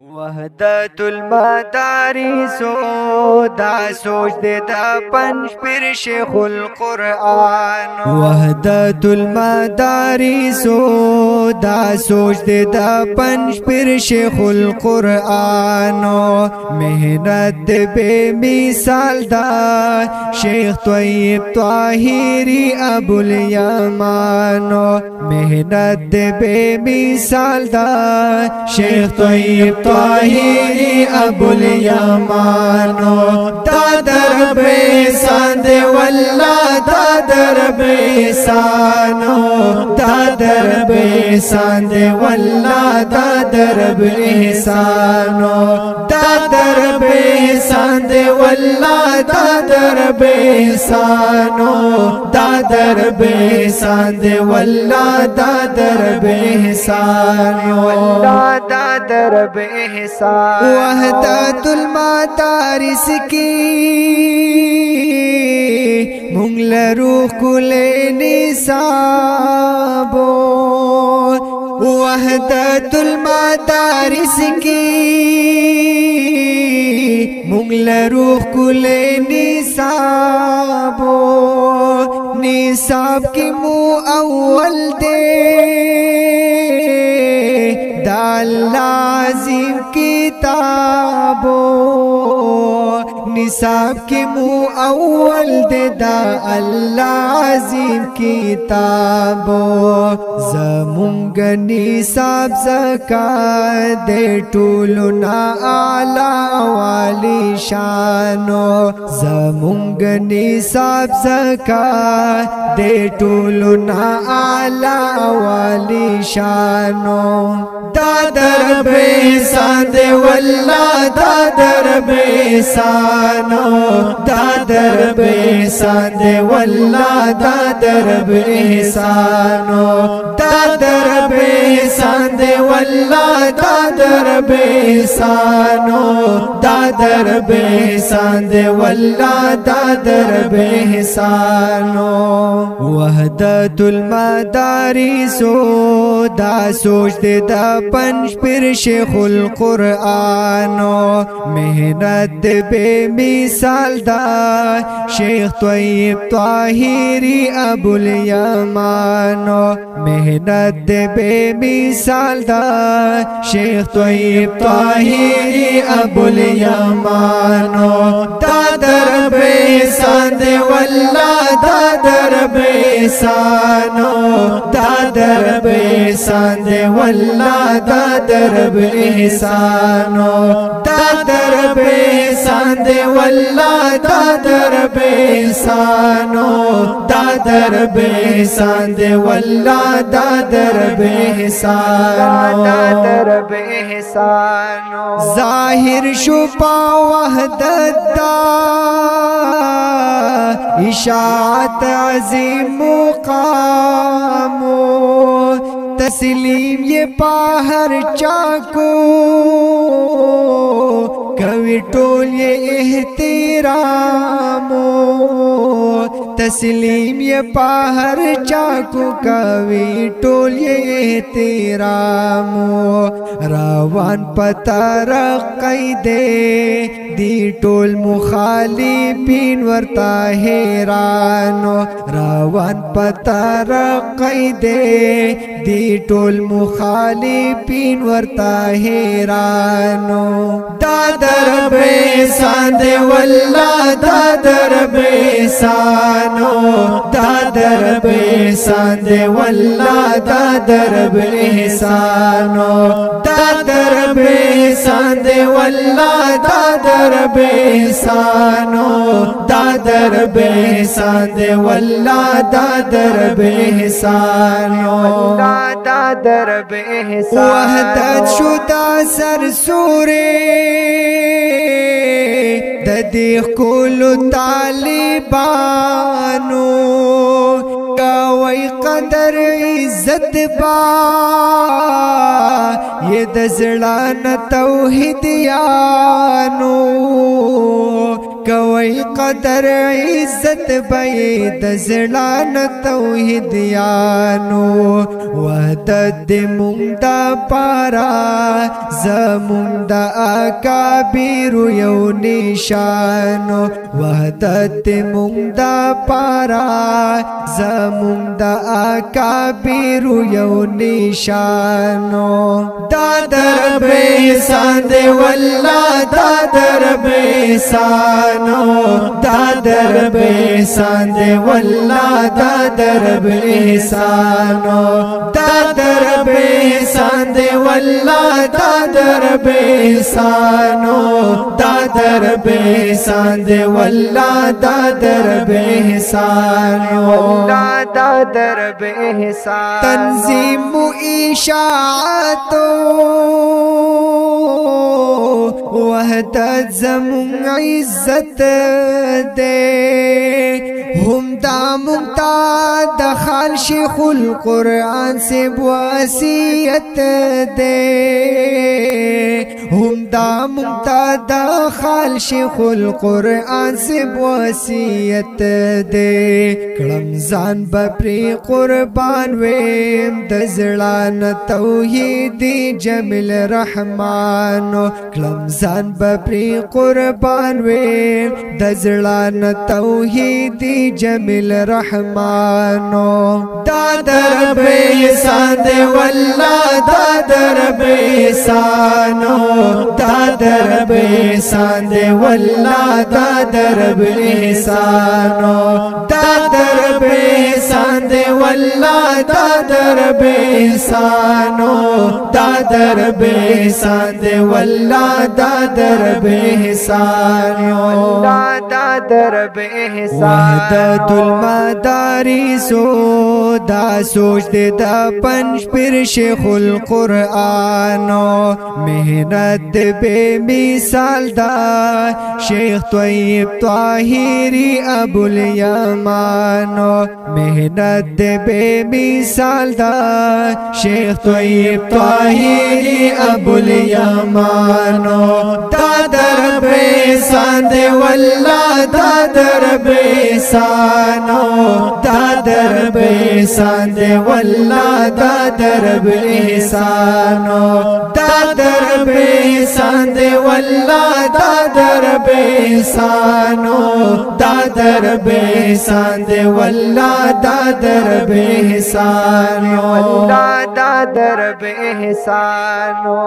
وحدت المدارس دا سوچ دے دا پنج پر شیخ القرآن. وحدت المدارس دا سوچ دے دا پنج پر شیخ القرآن. محنت بے مثال دا شیخ طیب طاہری ابو الیمان. محنت بے مثال دا شیخ طیب طاهری ابو الیمانو دا درب احسان دی والله دا درب احسانو دا درب احسان دی والله دا درب احسانو دا درب احسان دی والله دا درب احسانو دا درب احسان دی والله دا درب احسانو والله درب احسان وحدت المدارس کی مونږ لرو کولې نصابو وحدت المدارس کی مونږ لرو کولې نصابو نصاب کی مو اول دے دال لازم کتابو حساب کې مو اول دې دا الله عظیم کتاب زمونږ نصاب زکا دې ټولو نا اعلی والی شانو. زمونږ نصاب زکا دې ټولو نا اعلی والی شانو. دا دربې ساده والله دا دربې ساده احسانو دا درب احسان دے والله دا درب احسانو دا درب احسان دے والله دا درب احسانو دا درب احسان دے والله دا درب احسانو وحدت المدارس دا سوچ دے دا پنج پر شیخ القرآن محنت بے مثال دا شیخ طیب طاہری ابو الیمان محنت بے مثال دا شیخ طیب طاہری ابو الیمان دا درب احسان دے والله دا درب احسانو دا درب احسان دے والله دا درب احسانو دا درب احسان دے والله دا درب احسانو دا درب احسان دے والله دا درب احسانو دا درب احسانو ظاهر شو پا وحدت دا اشاعت عظیم مقام. تسلیم یہ پاہر چاکو. کوئی ٹول یہ احترام تسلیم یې په هر چا کو کوي ټول یې احترام روان پتر قیدې دی ټول مخالفین ورته حیران روان پتر قیدې دی ټول مخالفین ورته حیران دا دربې ساند والله دا دربې ساند احسانو دا درب احسان دے والله دا درب احسانو دا درب احسان دے والله دا درب احسانو دا درب احسان دے والله دا درب احسانو دا درب احسان وحدت شو دا سر سوره د دې کول طالبانو کوي قدر عزت با. یہ د زړه توحید یانو کوي قدر عزت به د زړان توحید یانو. وحدت مونږ د پارا زمونږ د اکابر یو نشانو. وحدت مونږ د پارا زمونږ د اکابر یو نشانو. دا درب احسان دی والله دا درب احسانو دا درب احسان دی والله دا درب احسانو دا درب احسان دی والله دا درب احسانو دا درب احسان دی والله دا درب احسانو دا درب احسان تنظیم اشاعتو وحدت زمون عزت دے دا ممتا دخل شیخ القرآن سے وسیعت دے۔ هم دا ممتا دخل شیخ القرآن سے وسیعت دے۔ کلم ځان بپری قربان ویم د زړان توحید جمیل رحمان۔ کلم ځان بپری قربان ویم د زړان توحید جمیل رحمان دا درب احسان دی والله دا درب احسان دا درب احسان دی والله دا درب احسان دا درب احسان دی والله دا درب احسان دا درب احسان دی والله وحدت المدارس دا سوچ دے دا پنج پر شیخ القرآن محنت بے مثال دا شیخ طیب طاہری ابو الیمان محنت بے مثال دا شیخ طیب طاہری ابو الیمان دا درب احسان دے والله دا درب احسانو دا درب احسان دے والله دا درب احسانو دا درب احسان دے والله دا درب احسانو دا درب احسان دے والله دا درب احسانو دا درب احسانو